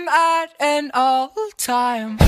I'm at an all time